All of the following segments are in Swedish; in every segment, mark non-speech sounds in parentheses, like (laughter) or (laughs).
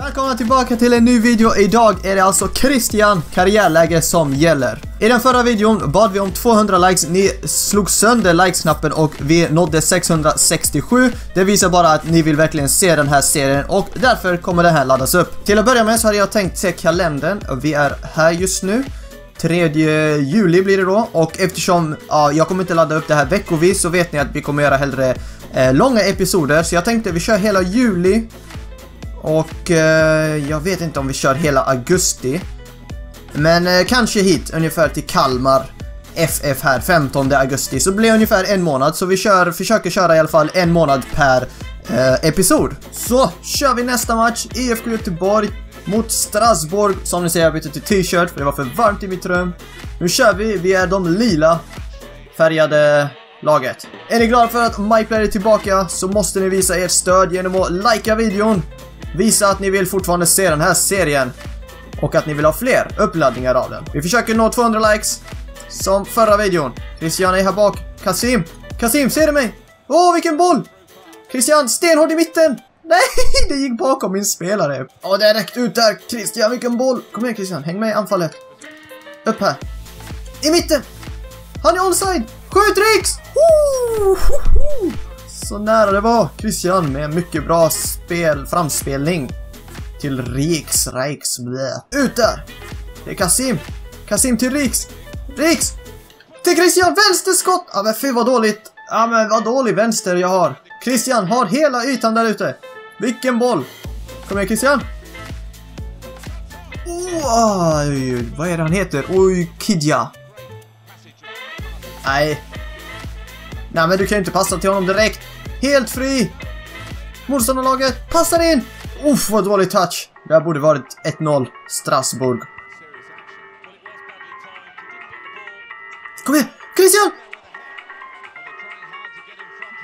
Välkomna tillbaka till en ny video. Idag är det alltså Christian karriärläge som gäller. I den förra videon bad vi om 200 likes, ni slog sönder likes-knappen och vi nådde 667. Det visar bara att ni vill verkligen se den här serien och därför kommer den här laddas upp. Till att börja med så hade jag tänkt se kalendern vi är här just nu. 3 juli blir det då och eftersom ja, jag kommer inte ladda upp det här veckovis så vet ni att vi kommer göra hellre eh, långa episoder så jag tänkte vi kör hela juli och eh, jag vet inte om vi kör hela augusti. Men eh, kanske hit, ungefär till Kalmar FF här 15 augusti. Så blir det ungefär en månad. Så vi kör, försöker köra i alla fall en månad per eh, episod. Så kör vi nästa match. IFK Göteborg mot Strasbourg. Som ni ser jag bytte till t-shirt för det var för varmt i mitt rum. Nu kör vi. Vi är de lila färgade laget. Är ni glada för att MyPlayer är tillbaka så måste ni visa ert stöd genom att likea videon Visa att ni vill fortfarande se den här serien. Och att ni vill ha fler uppladdningar av den. Vi försöker nå 200 likes. Som förra videon. Christian är här bak. Kasim! Kasim, ser du mig? Åh, vilken boll! Christian, stenhård i mitten! (laughs) Nej, det gick bakom min spelare. Ja, det är räckt ut där. Christian, vilken boll! Kom igen Christian, häng med i anfallet. Upp här. I mitten! Han är onside! Skjut Riks! Så nära det var Christian med mycket bra spel, framspelning. Till Riks, Riks. Ut där! Det är Kasim. Kasim till Riks. Riks! Till Christian, vänsterskott! Ja men fy vad dåligt. Ja men vad dålig vänster jag har. Christian har hela ytan där ute. Vilken boll! Kom igen Christian! Oj, vad är det han heter? Oj, Kidja. Nej. Nej men du kan ju inte passa till honom direkt. Helt fri! Motståndarlaget passar in! Uff, vad dålig touch. Det här borde varit 1-0 Strasbourg. Kom igen! Christian!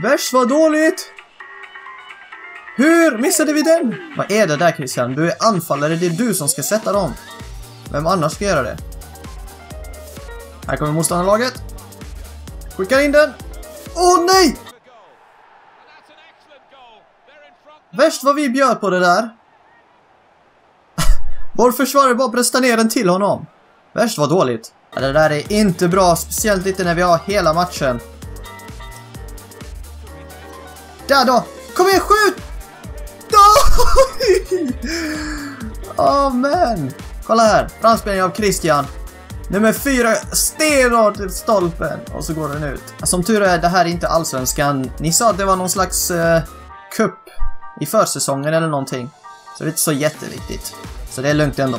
Värst vad dåligt! Hur missade vi den? Vad är det där Christian? Du är anfallare, det är du som ska sätta dem. Vem annars ska göra det? Här kommer motståndarlaget. Skickar in den. Åh oh, nej! Värst vad vi bjöd på det där. (laughs) Vår försvarare bara bröstar ner den till honom. Värst vad dåligt. Ja, det där är inte bra, speciellt inte när vi har hela matchen. Där då! Kom igen, skjut! (laughs) Åh, oh, men! Kolla här, framspelning av Christian. Nummer fyra, stenhårt till stolpen. Och så går den ut. Som tur är, det här är inte allsvenskan. Ni sa att det var någon slags eh, kupp i försäsongen eller någonting. Så det är inte så jätteviktigt. Så det är lugnt ändå.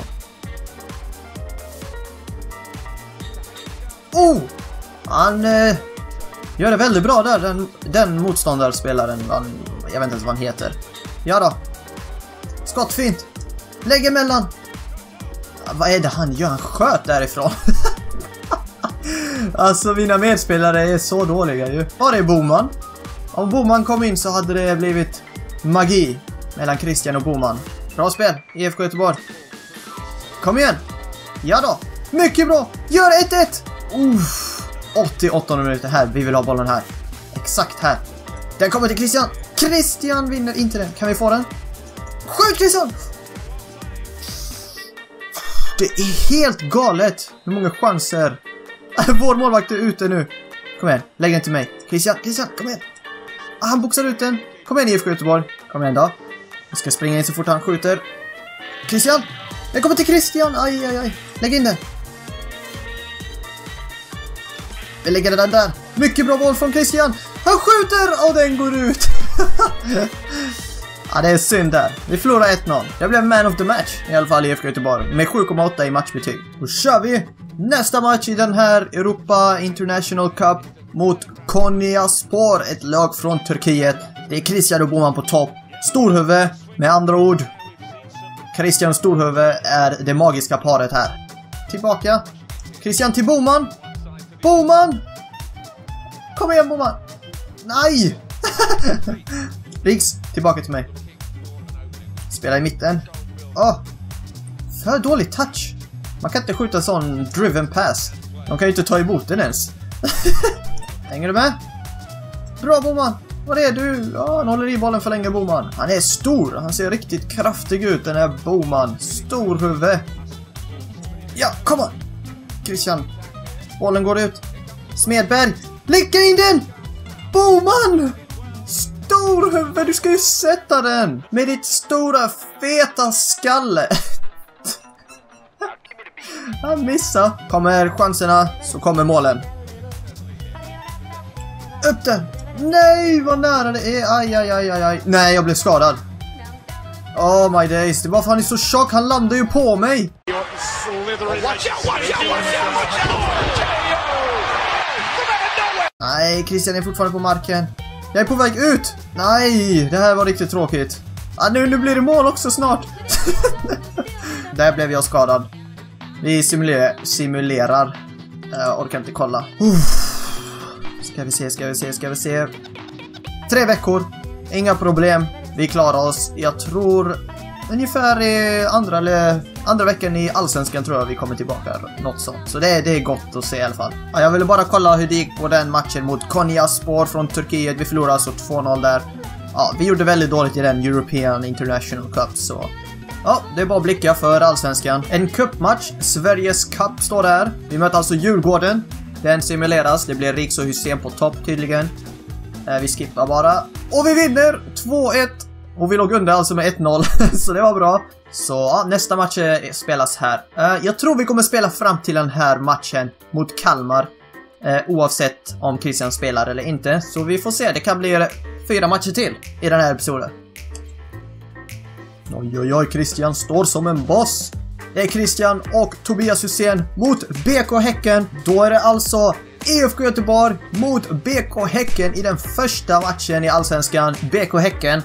Oh! Han eh, gör det väldigt bra där, den, den motståndarspelaren. Han, jag vet inte ens vad han heter. Ja då. Skottfint. Lägg emellan. Vad är det han gör? Han sköt därifrån. (laughs) alltså mina medspelare är så dåliga ju. Var är Boman? Om Boman kom in så hade det blivit magi mellan Christian och Boman. Bra spel, IFK Göteborg. Kom igen! Ja då! Mycket bra! Gör 1-1! Uff! 88 minuter här, vi vill ha bollen här. Exakt här. Den kommer till Christian! Christian vinner inte den. Kan vi få den? Skjut Christian! Det är helt galet hur många chanser. (laughs) Vår målvakt är ute nu. Kom igen, lägg den till mig. Christian, Christian, kom igen. Ah, han boxar ut den. Kom igen IFK Göteborg. Kom igen då. Jag ska springa in så fort han skjuter. Christian! Den kommer till Christian! Aj, aj, aj. Lägg in den. Vi lägger den där. Mycket bra boll från Christian. Han skjuter och den går ut. (laughs) ja, det är synd där. Vi förlorade 1-0. Jag blev man of the match i alla fall i IFK Göteborg med 7,8 i matchbetyg. Då kör vi nästa match i den här Europa International Cup mot Konyaspor, ett lag från Turkiet. Det är Christian och Boman på topp. Storhuvud, med andra ord. Christian och Storhuvud är det magiska paret här. Tillbaka. Christian till Boman. Boman! Kom igen Boman! Nej! (laughs) Riks tillbaka till mig. Spela i mitten. Åh! Oh, för dålig touch. Man kan inte skjuta sån driven pass. De kan ju inte ta emot den ens. (laughs) Hänger du med? Bra Boman! Vad är du? Ja, han håller i bollen för länge, Boman. Han är stor. Han ser riktigt kraftig ut, den här Boman. Stor huvud. Ja, kom on! Christian. Bollen går ut. Smedberg. Lägga in den! Boman! Stor huvud, du ska ju sätta den! Med ditt stora feta skalle. (laughs) Han missar. Kommer chanserna så kommer målen. Upp den! Nej, vad nära det är. Aj, aj, aj, aj, aj. Nej, jag blev skadad. Oh my days, det var för han är så tjock. Han landar ju på mig. Nej, Christian är fortfarande på marken. Jag är på väg ut! Nej, det här var riktigt tråkigt. Ah, nu, nu blir det mål också snart. (laughs) Där blev jag skadad. Vi simulerar. simulerar. Jag orkar inte kolla. Uff. Ska vi se, ska vi se, ska vi se. Tre veckor. Inga problem. Vi klarar oss. Jag tror ungefär i andra, andra veckan i Allsvenskan tror jag vi kommer tillbaka. Något sånt. Så det, det är gott att se i alla fall. Ja, jag ville bara kolla hur det gick på den matchen mot Konyaspor från Turkiet. Vi förlorade alltså 2-0 där. Ja, vi gjorde väldigt dåligt i den European International Cup så... Ja, det är bara att blicka för Allsvenskan. En cupmatch, Sveriges Cup står där. Vi möter alltså Djurgården. Den simuleras, det blir Riks och Hussein på topp tydligen. Eh, vi skippar bara. Och vi vinner 2-1! Och vi låg under alltså med 1-0, (laughs) så det var bra. Så ja, nästa match spelas här. Uh, jag tror vi kommer spela fram till den här matchen mot Kalmar. Uh, oavsett om Christian spelar eller inte. Så vi får se, det kan bli fyra matcher till i den här episoden. Oj, oj, oj, Christian står som en boss. Det är Christian och Tobias Hussein mot BK Häcken. Då är det alltså IFK Göteborg mot BK Häcken i den första matchen i Allsvenskan. BK Häcken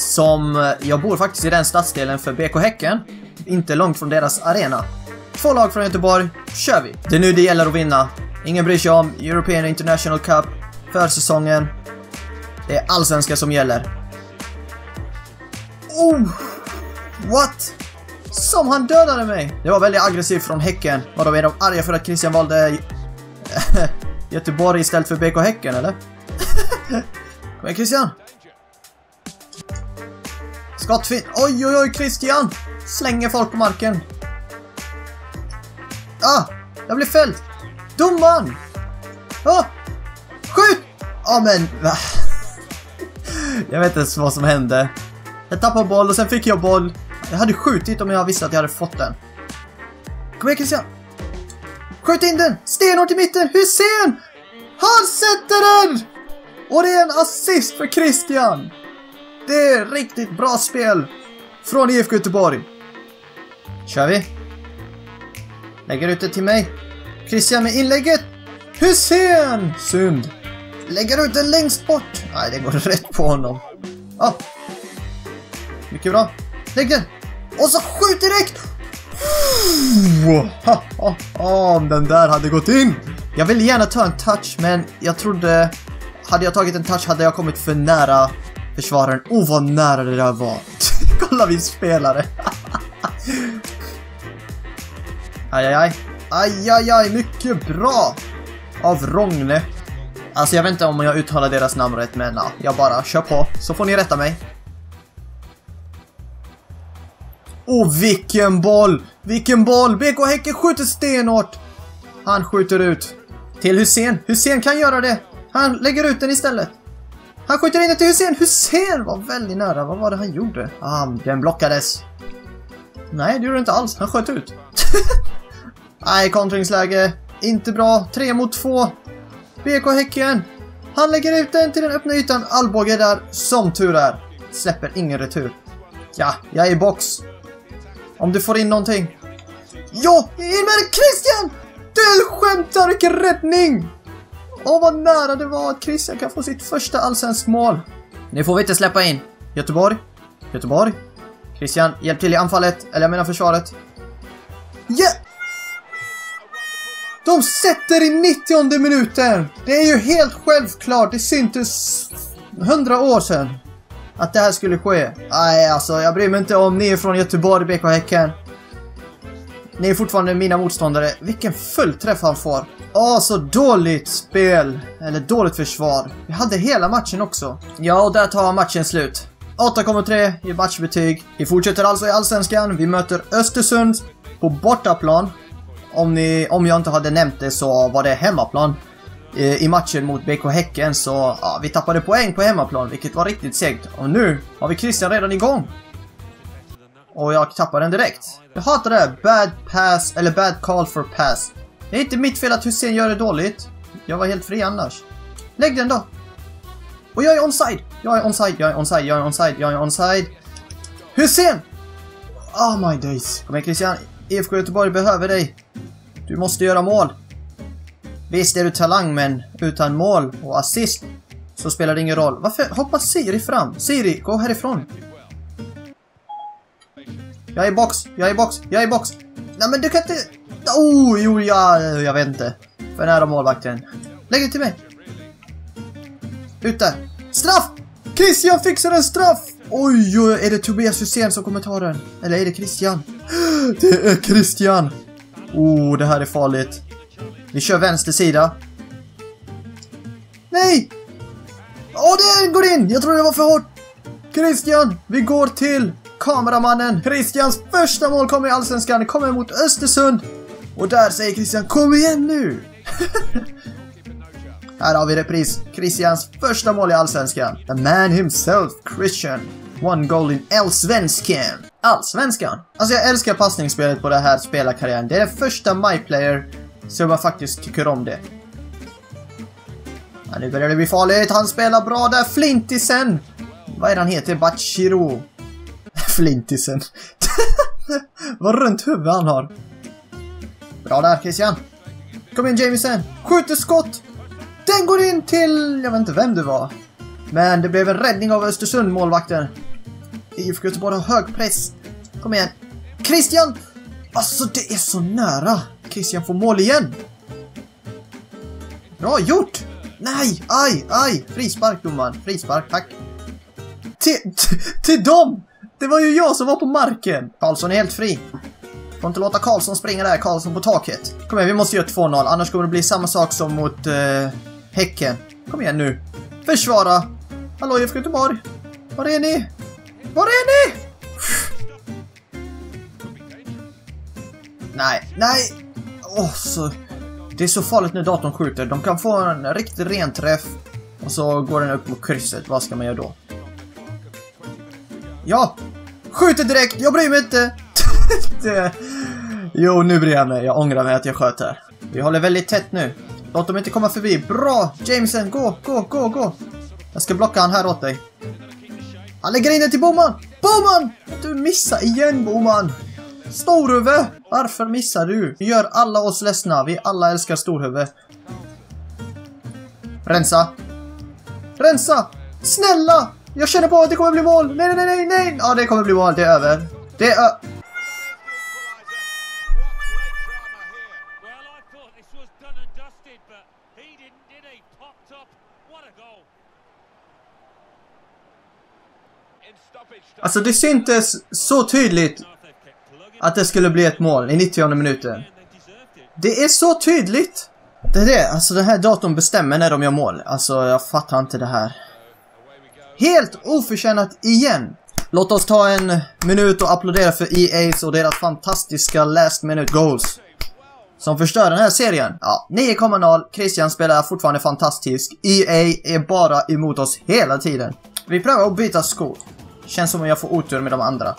som, eh, jag bor faktiskt i den stadsdelen för BK Häcken. Inte långt från deras arena. Två lag från Göteborg, kör vi! Det är nu det gäller att vinna. Ingen bryr sig om European International Cup Försäsongen. Det är allsvenska som gäller. Oh! What? Som han dödade mig! Det var väldigt aggressivt från Häcken. Vadå, är de arga för att Christian valde (laughs) Göteborg istället för BK Häcken, eller? (laughs) Kom igen Christian! Skottfint! Oj, oj, oj, Christian! Slänger folk på marken. Ah! Jag blev fälld! Domaren! Ah! Skjut! Ja, ah, men... Va? (laughs) jag vet inte ens vad som hände. Jag tappade boll och sen fick jag boll. Jag hade skjutit om jag visste att jag hade fått den. Kom igen Christian! Skjut in den! Stenhårt i mitten! Hussein! Han sätter den! Och det är en assist för Christian! Det är riktigt bra spel från IFK Göteborg. Kör vi. Lägger ut det till mig. Christian med inlägget. Hussein! Synd. Lägger ut den längst bort. Nej, det går (laughs) rätt på honom. Ja. Mycket bra. Lägg den. Och så skjut direkt! Om den där hade gått in! Jag ville gärna ta en touch, men jag trodde... Hade jag tagit en touch hade jag kommit för nära försvararen. Oh, vad nära det där var. (laughs) Kolla vi spelare. (laughs) aj, aj, aj. Aj, aj, aj. Mycket bra. Av Rogne. Alltså, jag vet inte om jag uttalar deras namn rätt, men ja, jag bara kör på. Så får ni rätta mig. Och vilken boll! Vilken boll! BK Häcken skjuter stenhårt! Han skjuter ut. Till Hussein. Hussein kan göra det. Han lägger ut den istället. Han skjuter in den till Hussein. Hussein var väldigt nära. Vad var det han gjorde? Ah, den blockades. Nej, det gjorde det inte alls. Han sköt ut. (laughs) Nej, kontringsläge. Inte bra. Tre mot två. BK Häcken. Han lägger ut den till den öppna ytan. Albåge där, som tur är. Släpper ingen retur. Ja, jag är i box. Om du får in någonting. Ja, in med Christian! Du skämtar, vilken räddning! Åh, vad nära det var att Christian kan få sitt första allsvensk mål. Nu får vi inte släppa in. Göteborg. Göteborg. Christian, hjälp till i anfallet. Eller jag menar försvaret. Yeah! De sätter i 90 minuten! Det är ju helt självklart. Det syntes hundra år sedan att det här skulle ske. Nej, alltså jag bryr mig inte om ni är från Göteborg, BK Häcken. Ni är fortfarande mina motståndare. Vilken fullträff han får. Åh, så dåligt spel. Eller dåligt försvar. Vi hade hela matchen också. Ja, och där tar matchen slut. 8,3 i matchbetyg. Vi fortsätter alltså i Allsvenskan. Vi möter Östersund på bortaplan. Om, ni, om jag inte hade nämnt det så var det hemmaplan. Eh, I matchen mot BK Häcken så ja, vi tappade poäng på hemmaplan vilket var riktigt segt. Och nu har vi Christian redan igång. Och jag tappar den direkt. Jag hatar det. Bad pass, eller bad call for pass. Det är inte mitt fel att Hussein gör det dåligt. Jag var helt fri annars. Lägg den då. Och jag är onside. Jag är onside, jag är onside, jag är onside, jag är onside. Hussein! Oh my days. Kom igen Christian. IFK Göteborg behöver dig. Du måste göra mål. Visst är du talang men utan mål och assist så spelar det ingen roll. Varför hoppar Siri fram? Siri, gå härifrån. Jag är i box, jag är i box, jag är i box. Nej men du kan inte... Oh, jo, ja, jag vet inte. För nära målvakten. Lägg det till mig. Ut där. Straff! Christian fixar en straff! Oj, oj, är det Tobias Hysén som kommer ta den? Eller är det Christian? (gasps) Det är Christian! Oh, det här är farligt. Vi kör vänster sida. Nej! Åh, oh, det går in! Jag tror det var för hårt. Christian, vi går till kameramannen. Christians första mål kommer i Allsvenskan. Kommer mot Östersund. Och där säger Christian, kom igen nu! (laughs) Här har vi repris. Christians första mål i Allsvenskan. The man himself, Christian. One goal in Allsvenskan. Allsvenskan? Alltså jag älskar passningsspelet på det här spelarkarriären. Det är den första MyPlayer som jag faktiskt tycker om det. Ja, nu börjar det bli farligt. Han spelar bra där. Flintisen! Vad är det han heter? Bachiro. (laughs) Flintisen. (laughs) Vad runt huvud han har. Bra där Christian. Kom in Jamison. Skjuter skott. Den går in till... Jag vet inte vem det var. Men det blev en räddning av Östersund, målvakten. IFK Göteborg har hög press. Kom igen. Christian! Alltså det är så nära. Christian får mål igen. Bra gjort! Nej, aj, aj! Frispark domaren. Frispark, tack. Till, (laughs) till dem! Det var ju jag som var på marken. Karlsson är helt fri. Får inte låta Karlsson springa där, Karlsson på taket. Kom igen, vi måste göra 2-0, annars kommer det bli samma sak som mot eh, Häcken. Kom igen nu. Försvara! Hallå IFK Göteborg! Var är ni? Var är ni? Nej, nej! Åh, oh, så... Det är så farligt när datorn skjuter. De kan få en riktig ren träff och så går den upp mot krysset. Vad ska man göra då? Ja! Skjuter direkt! Jag bryr mig inte! (laughs) Jo, nu bryr jag mig. Jag ångrar mig att jag sköt här. Vi håller väldigt tätt nu. Låt dem inte komma förbi. Bra! Jameson, gå, gå, gå, gå! Jag ska blocka han här åt dig. Han lägger in den till Boman! Boman! Du missar igen, Boman! Storhuvud! Varför missar du? Du gör alla oss ledsna. Vi alla älskar storhuvud. Rensa! Rensa! Snälla! Jag känner på att det kommer bli mål! Nej, nej, nej, nej! Ja, det kommer bli mål. Det är över. Det är... Alltså det syntes så tydligt att det skulle bli ett mål i 90 minuten. Det är så tydligt! Det är det, alltså den här datorn bestämmer när de gör mål. Alltså jag fattar inte det här. Helt oförtjänat igen! Låt oss ta en minut och applådera för EA's och deras fantastiska last minute goals. Som förstör den här serien. Ja, 9,0. Christian spelar fortfarande fantastisk. EA är bara emot oss hela tiden. Vi prövar att byta skor. Känns som om jag får otur med de andra.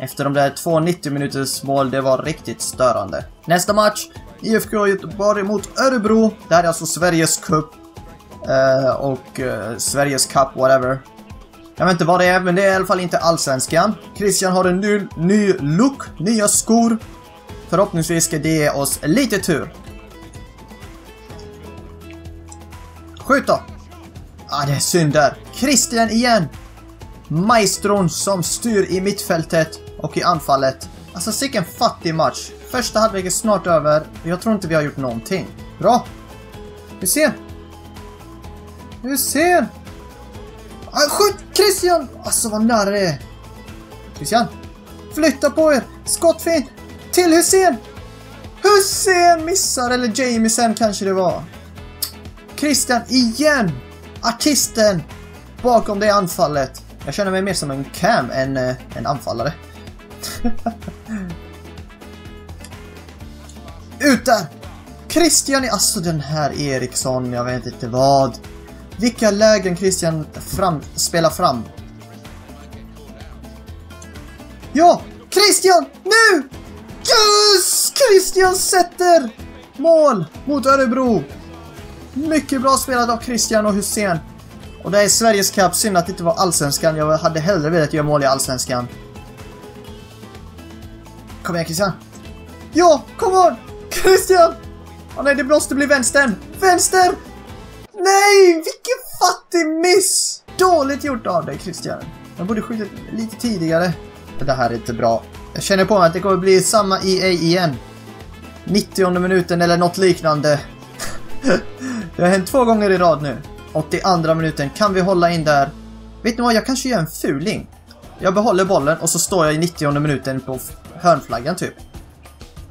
Efter de där två 90 minuters mål, det var riktigt störande. Nästa match, IFK Göteborg mot Örebro. Det här är alltså Sveriges Cup. Uh, och uh, Sveriges Cup, whatever. Jag vet inte vad det är, men det är i alla fall inte allsvenskan. Christian har en ny, ny look, nya skor. Förhoppningsvis ska det ge oss lite tur. Skjut då! Ah, det är synd där. Christian igen! Maestron som styr i mittfältet och i anfallet. Alltså sicken fattig match. Första halvlek är snart över. Jag tror inte vi har gjort någonting. Bra! Vi ser! Du ser! Ah, skjut Christian! Alltså vad nära det är. Christian! Flytta på er! Skottfint! till Hussein! Hussein missar, eller Jamison kanske det var. Christian igen! Artisten bakom det anfallet. Jag känner mig mer som en cam än uh, en anfallare. (laughs) Ut där! Christian är alltså den här Eriksson, jag vet inte vad. Vilka lägen Christian fram, spelar fram. Ja! Christian! Nu! Yes! Christian sätter mål mot Örebro. Mycket bra spelat av Christian och Hussein. Och det är Sveriges Cup, synd att det inte var Allsvenskan. Jag hade hellre velat göra mål i Allsvenskan. Kom igen Christian. Ja, kom on! Christian! Åh nej, det måste bli vänstern! Vänster! Nej, vilken fattig miss! Dåligt gjort av dig Christian. Jag borde skjutit lite tidigare. Det här är inte bra. Jag känner på mig att det kommer bli samma EA igen. 90 minuten eller något liknande. (laughs) det har hänt två gånger i rad nu. 82 minuten. Kan vi hålla in där? Vet ni vad? Jag kanske gör en fuling. Jag behåller bollen och så står jag i 90 minuten på hörnflaggan typ.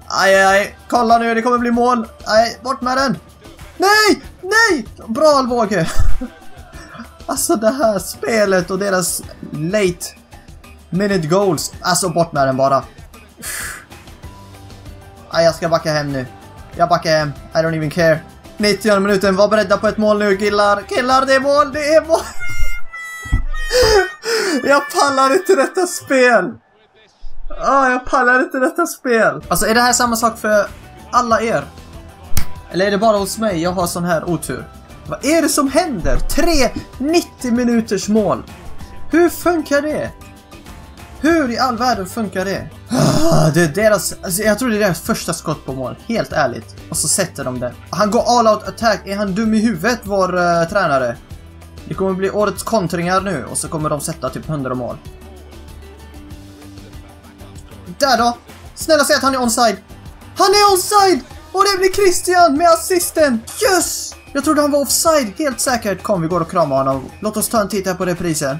Aj, aj, aj. Kolla nu, det kommer bli mål. Nej, bort med den. Nej, nej! Bra Alvåge. alltså det här spelet och deras late minute goals. Alltså bort med den bara. Nej, jag ska backa hem nu. Jag backar hem. I don't even care. 90 minuten, var beredda på ett mål nu killar. Killar, det är mål, det är mål. jag pallar inte detta spel. Ah, jag pallar inte detta spel. Alltså är det här samma sak för alla er? Eller är det bara hos mig jag har sån här otur? Vad är det som händer? Tre 90 minuters mål. Hur funkar det? Hur i all världen funkar det? Ah, det är deras, alltså jag tror det är deras första skott på mål, helt ärligt. Och så sätter de det. Han går all out attack, är han dum i huvudet vår uh, tränare? Det kommer bli årets kontringar nu och så kommer de sätta typ 100 mål. Där då! Snälla säg att han är onside! Han är onside! Och det blir Christian med assisten! Yes! Jag trodde han var offside, helt säkert. Kom, vi går och kramar honom. Låt oss ta en titt här på reprisen.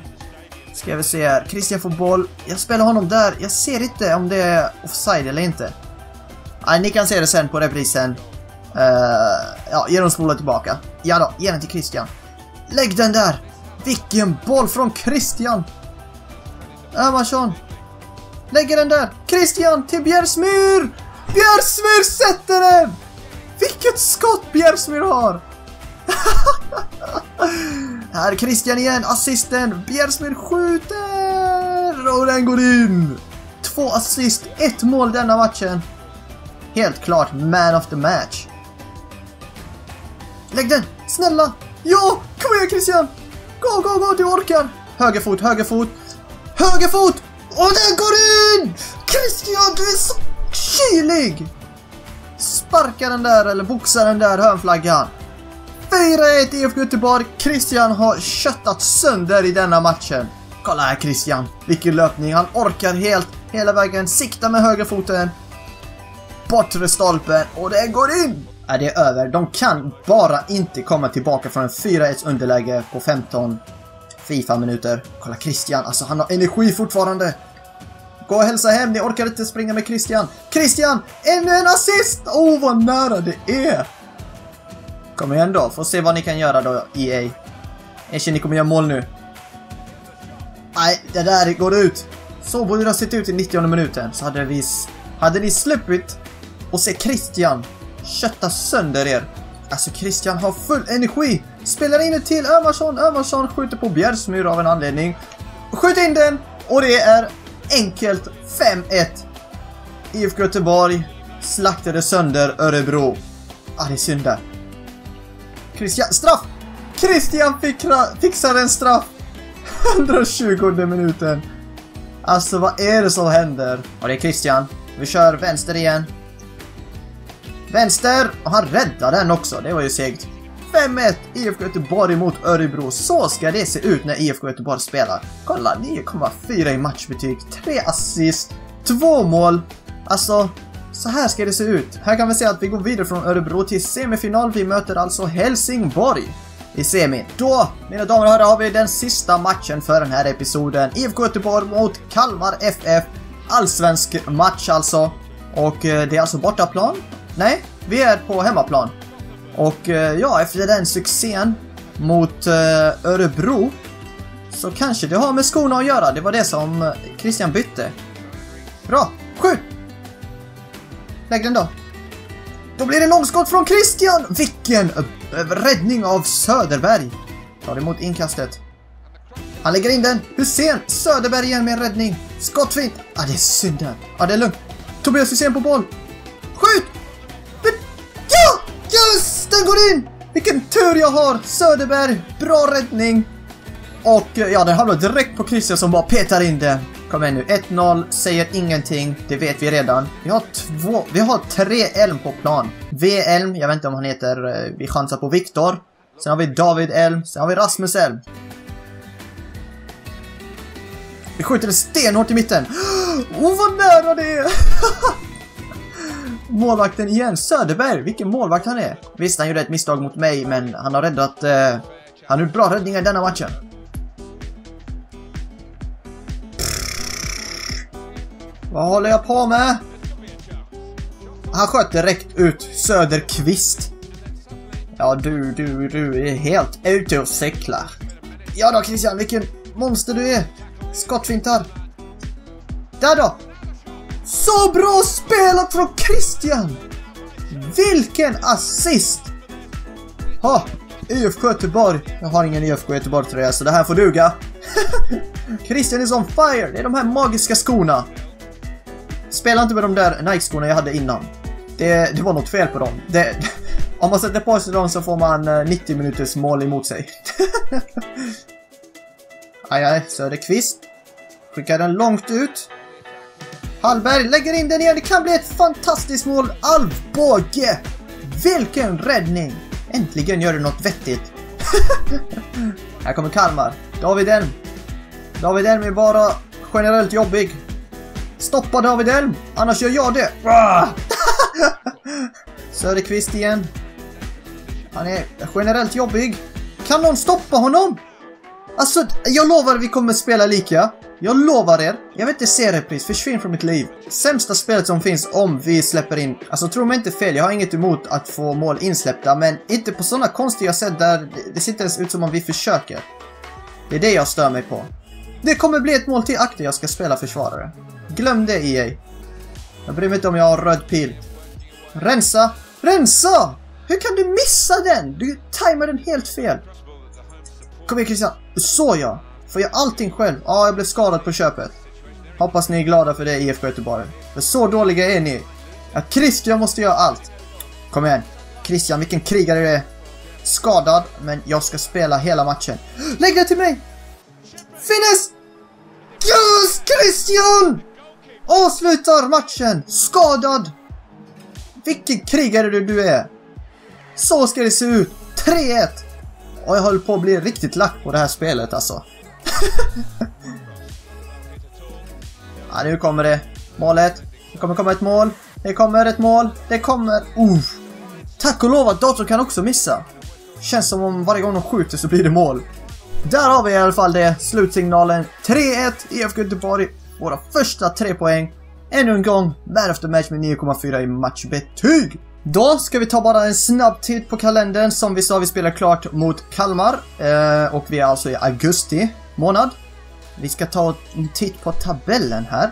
Ska vi se här. Christian får boll. Jag spelar honom där. Jag ser inte om det är offside eller inte. Nej, ni kan se det sen på reprisen. Uh, ja, ge dem spola tillbaka. Ja då, ge den till Christian. Lägg den där! Vilken boll från Christian! Övarsson! Lägger den där. Christian till Bjärsmyr! Bjärsmyr sätter den! Vilket skott Bjärsmyr har! (laughs) Här är Christian igen, assisten. Bjärsmyr skjuter! Och den går in! Två assist, ett mål denna matchen. Helt klart man of the match. Lägg den! Snälla! Ja! Kom igen Christian! Gå, gå, gå! Du orkar! Högerfot, högerfot! Högerfot! Och den går in! Christian, du är så kylig! Sparka den där, eller boxa den där hörnflaggan. 4-1 IFK Göteborg. Christian har köttat sönder i denna matchen. Kolla här Christian. Vilken löpning. Han orkar helt, hela vägen. Sikta med högerfoten. Bortre stolpen och det går in! Är det är över. De kan bara inte komma tillbaka från en 4-1 underläge på 15 Fifa-minuter. Kolla Christian, alltså han har energi fortfarande. Gå och hälsa hem, ni orkar inte springa med Christian. Christian, ännu en assist! Åh, oh, vad nära det är! Kom igen då, får se vad ni kan göra då, EA. Erkänn, ni kommer göra mål nu. Nej, det där går ut. Så borde det ha sett ut i 90 minuten. Så hade vi... Hade ni sluppit och se Christian kötta sönder er. Alltså Christian har full energi. Spelar in det till Ömarsson. Ömarsson skjuter på Bjärsmyr av en anledning. Skjut in den! Och det är enkelt 5-1. IFK Göteborg slaktade sönder Örebro. Ah, det är synd där. Christian, straff! Christian fixar en straff! (laughs) 120 minuten. Alltså vad är det som händer? Och det är Christian. Vi kör vänster igen. Vänster! Och han räddar den också, det var ju segt. 5-1 IFK Göteborg mot Örebro. Så ska det se ut när IFK Göteborg spelar. Kolla, 9,4 i matchbetyg, 3 assist, 2 mål. Alltså, så här ska det se ut. Här kan vi se att vi går vidare från Örebro till semifinal. Vi möter alltså Helsingborg i semi. Då, mina damer och herrar, har vi den sista matchen för den här episoden. IFK Göteborg mot Kalmar FF. Allsvensk match alltså. Och eh, det är alltså bortaplan. Nej, vi är på hemmaplan. Och eh, ja, efter den succén mot eh, Örebro så kanske det har med skorna att göra. Det var det som eh, Christian bytte. Bra, skjut! Lägg den då. Då blir det långskott från Christian! Vilken räddning av Söderberg! Tar emot inkastet. Han lägger in den. Hussein Söderberg igen med en räddning. Skottfint. Ah, det är synd där. Ah, det är lugnt. Tobias Hysén på boll. Den går in! Vilken tur jag har! Söderberg, bra räddning. Och eh, ja, den hamnar direkt på Christian som bara petar in den. Kom igen nu, 1-0, säger ingenting, det vet vi redan. Vi har två, vi har tre Elm på plan. V-Elm, jag vet inte om han heter, eh, vi chansar på Viktor. Sen har vi David Elm, sen har vi Rasmus Elm. Vi skjuter stenhårt i mitten. (gasps) Oh, vad nära det är! (laughs) Målvakten igen, Söderberg. Vilken målvakt han är. Visst, han gjorde ett misstag mot mig, men han har räddat... Eh, han har gjort bra räddningar i denna matchen. Vad håller jag på med? Han sköt direkt ut Söderqvist. Ja, du, du, du är helt ute och cyklar. Ja då Christian, vilken monster du är. Skottfintar. Där då! Så bra spelat från Christian! Vilken assist! Ha, IFK Göteborg. Jag har ingen IFK Göteborg-tröja så det här får duga. (laughs) Christian is on fire! Det är de här magiska skorna. Spela inte med de där Nike-skorna jag hade innan. Det, det var något fel på dem. Det, (laughs) om man sätter på sig dem så får man eh, 90 minuters mål emot sig. (laughs) aj, aj, Söderqvist. Skickar den långt ut. Hallberg lägger in den igen. Det kan bli ett fantastiskt mål. Alvbåge! Vilken räddning! Äntligen gör du något vettigt. (laughs) Här kommer Kalmar. David Elm. David Elm är bara generellt jobbig. Stoppa David Elm, annars gör jag det. Ah! (laughs) Söderqvist igen. Han är generellt jobbig. Kan någon stoppa honom? Alltså, jag lovar att vi kommer spela lika. Jag lovar er. Jag vill inte se repris. Försvinn från mitt liv. Sämsta spelet som finns om vi släpper in. Alltså tro mig inte fel. Jag har inget emot att få mål insläppta. Men inte på sådana konstiga sätt där det ser inte ens ut som om vi försöker. Det är det jag stör mig på. Det kommer bli ett mål till akter jag ska spela försvarare. Glöm det EA. Jag bryr mig inte om jag har röd pil. Rensa! Rensa! Hur kan du missa den? Du tajmar den helt fel. Kom igen Christian. Så ja. Får jag allting själv? Ja, jag blev skadad på köpet. Hoppas ni är glada för det IFK Göteborg. För så dåliga är ni. Ja, Christian måste göra allt. Kom igen. Christian, vilken krigare du är. Skadad, men jag ska spela hela matchen. Lägg det till mig! Finnes! Yes! Christian! Avslutar matchen! Skadad! Vilken krigare du, du är! Så ska det se ut! 3-1! Och jag håller på att bli riktigt lack på det här spelet alltså. (laughs) ja, nu kommer det. Målet. Det kommer komma ett mål. Det kommer ett mål. Det kommer... Uh. Tack och lov att datorn kan också missa. Känns som om varje gång de skjuter så blir det mål. Där har vi i alla fall det. Slutsignalen 3-1 IFK Göteborg. Våra första tre poäng. Ännu en gång, man of the match med 9,4 i matchbetyg. Då ska vi ta bara en snabb titt på kalendern. Som vi sa, vi spelar klart mot Kalmar. Eh, och vi är alltså i augusti månad. Vi ska ta en titt på tabellen här.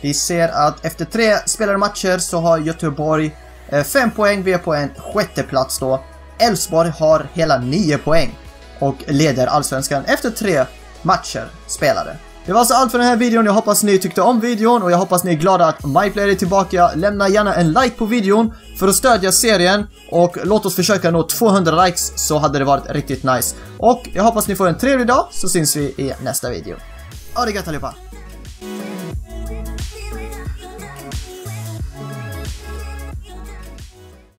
Vi ser att efter tre spelade matcher så har Göteborg eh, 5 poäng, vi är på en sjätte plats då. Elfsborg har hela 9 poäng och leder allsvenskan efter tre matcher spelade. Det var alltså allt för den här videon. Jag hoppas ni tyckte om videon och jag hoppas ni är glada att MyPlayer är tillbaka. Lämna gärna en like på videon för att stödja serien och låt oss försöka nå 200 likes så hade det varit riktigt nice. Och jag hoppas ni får en trevlig dag så syns vi i nästa video. Ha det gött allihopa!